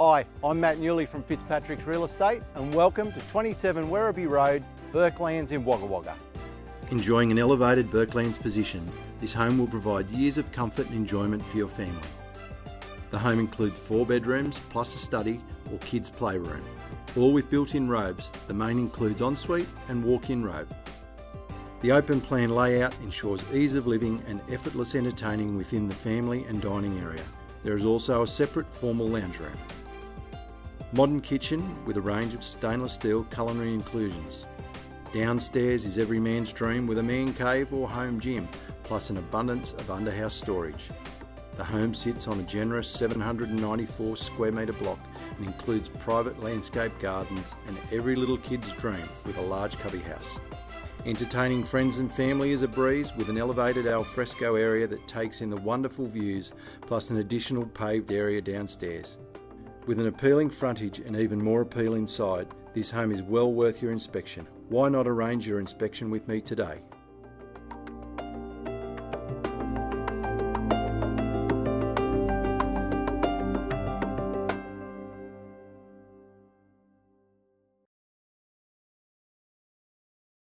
Hi, I'm Matt Newley from Fitzpatrick's Real Estate and welcome to 27 Werribee Road, Bourkelands in Wagga Wagga. Enjoying an elevated Bourkelands position, this home will provide years of comfort and enjoyment for your family. The home includes four bedrooms plus a study or kids' playroom, all with built-in robes. The main includes ensuite and walk-in robe. The open plan layout ensures ease of living and effortless entertaining within the family and dining area. There is also a separate formal lounge room. Modern kitchen with a range of stainless steel culinary inclusions. Downstairs is every man's dream with a man cave or home gym, plus an abundance of underhouse storage. The home sits on a generous 794 square metre block and includes private landscape gardens and every little kid's dream with a large cubby house. Entertaining friends and family is a breeze with an elevated alfresco area that takes in the wonderful views plus an additional paved area downstairs. With an appealing frontage and even more appealing side, this home is well worth your inspection. Why not arrange your inspection with me today?